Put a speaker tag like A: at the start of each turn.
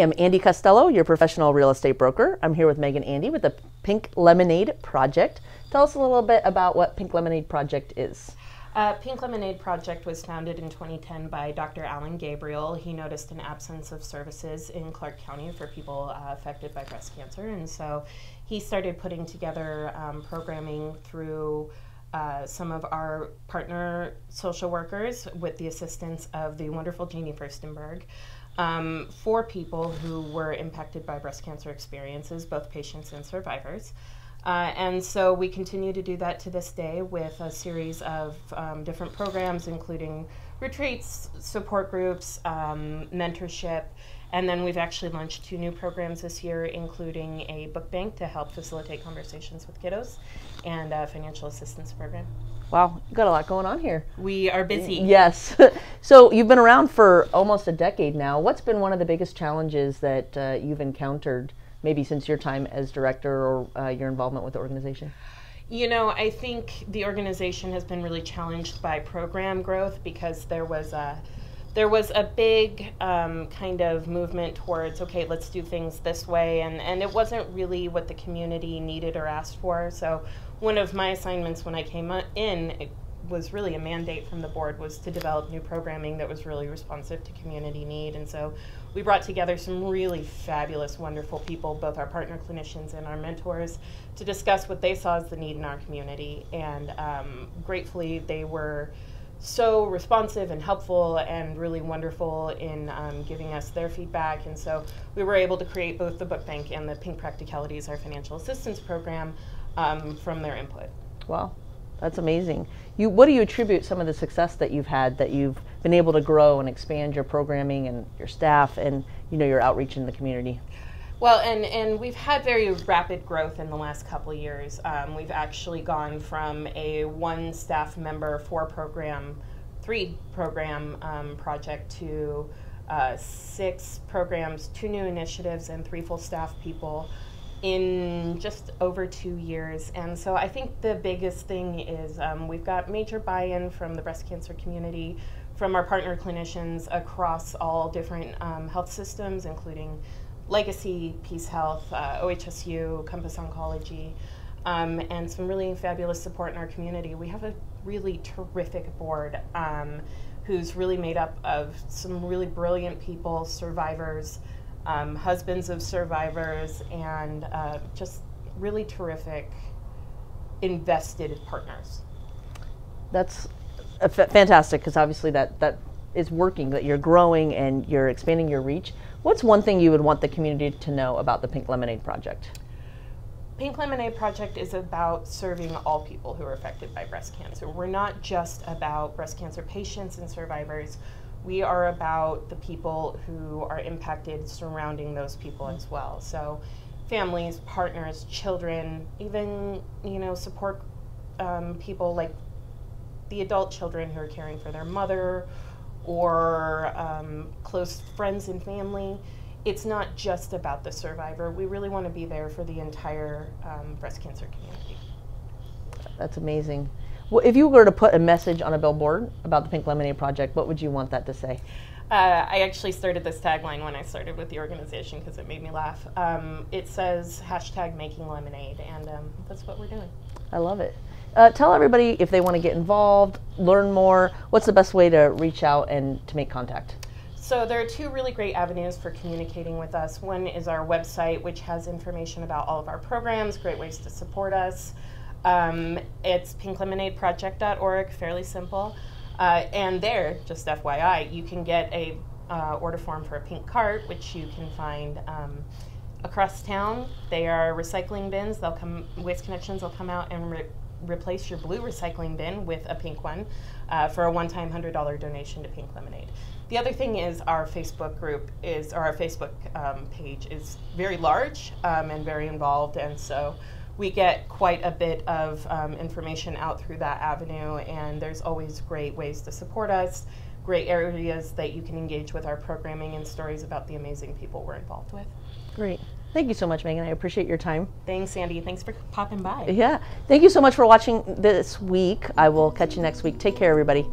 A: I'm Andi Costello, your professional real estate broker. I'm here with Meaghann Ande with the Pink Lemonade Project. Tell us a little bit about what Pink Lemonade Project is.
B: Uh, Pink Lemonade Project was founded in 2010 by Dr. Allen Gabriel. He noticed an absence of services in Clark County for people uh, affected by breast cancer, and so he started putting together um, programming through uh, some of our partner social workers with the assistance of the wonderful Jeannie Furstenberg um, for people who were impacted by breast cancer experiences, both patients and survivors. Uh, and so we continue to do that to this day with a series of um, different programs, including retreats, support groups, um, mentorship, and then we've actually launched two new programs this year, including a book bank to help facilitate conversations with kiddos and a financial assistance program.
A: Wow, you got a lot going on here.
B: We are busy.
A: Yes. so you've been around for almost a decade now. What's been one of the biggest challenges that uh, you've encountered, maybe since your time as director or uh, your involvement with the organization?
B: You know, I think the organization has been really challenged by program growth because there was a there was a big um, kind of movement towards okay let's do things this way and, and it wasn't really what the community needed or asked for. So one of my assignments when i came in it was really a mandate from the board was to develop new programming that was really responsive to community need and so we brought together some really fabulous wonderful people both our partner clinicians and our mentors to discuss what they saw as the need in our community and um, gratefully they were so responsive and helpful and really wonderful in um, giving us their feedback. And so we were able to create both the book bank and the Pink Practicalities, our financial assistance program, um, from their input.
A: Wow, that's amazing. You, what do you attribute some of the success that you've had that you've been able to grow and expand your programming and your staff and you know your outreach in the community?
B: Well, and, and we've had very rapid growth in the last couple years. Um, we've actually gone from a one staff member, four program, three program um, project to uh, six programs, two new initiatives, and three full staff people in just over two years. And so I think the biggest thing is um, we've got major buy in from the breast cancer community, from our partner clinicians across all different um, health systems, including Legacy, Peace Health, uh, OHSU, Compass Oncology, um, and some really fabulous support in our community. We have a really terrific board um, who's really made up of some really brilliant people, survivors, um, husbands of survivors, and uh, just really terrific invested partners.
A: That's fantastic because obviously that, that is working, that you're growing and you're expanding your reach. What's one thing you would want the community to know about the Pink Lemonade Project?
B: Pink Lemonade Project is about serving all people who are affected by breast cancer. We're not just about breast cancer patients and survivors. We are about the people who are impacted surrounding those people as well. So families, partners, children, even, you know, support um, people like the adult children who are caring for their mother or um, close friends and family. It's not just about the survivor. We really want to be there for the entire um, breast cancer community.
A: That's amazing. Well, if you were to put a message on a billboard about the Pink Lemonade Project, what would you want that to say?
B: Uh, I actually started this tagline when I started with the organization because it made me laugh. Um, it says hashtag making lemonade, and um, that's what we're doing.
A: I love it. Uh, tell everybody if they want to get involved, learn more, what's the best way to reach out and to make contact?
B: So there are two really great avenues for communicating with us. One is our website, which has information about all of our programs, great ways to support us. Um, it's pinklemonadeproject.org, fairly simple. Uh, and there, just FYI, you can get a uh, order form for a pink cart, which you can find um, across town. They are recycling bins. They'll come, Waste Connections will come out and replace your blue recycling bin with a pink one uh, for a one-time $100 donation to Pink Lemonade. The other thing is our Facebook group is, or our Facebook um, page is very large um, and very involved, and so we get quite a bit of um, information out through that avenue, and there's always great ways to support us, great areas that you can engage with our programming and stories about the amazing people we're involved with.
A: Great. Thank you so much, Meaghann. I appreciate your time.
B: Thanks, Sandy. Thanks for popping by.
A: Yeah. Thank you so much for watching this week. I will catch you next week. Take care, everybody.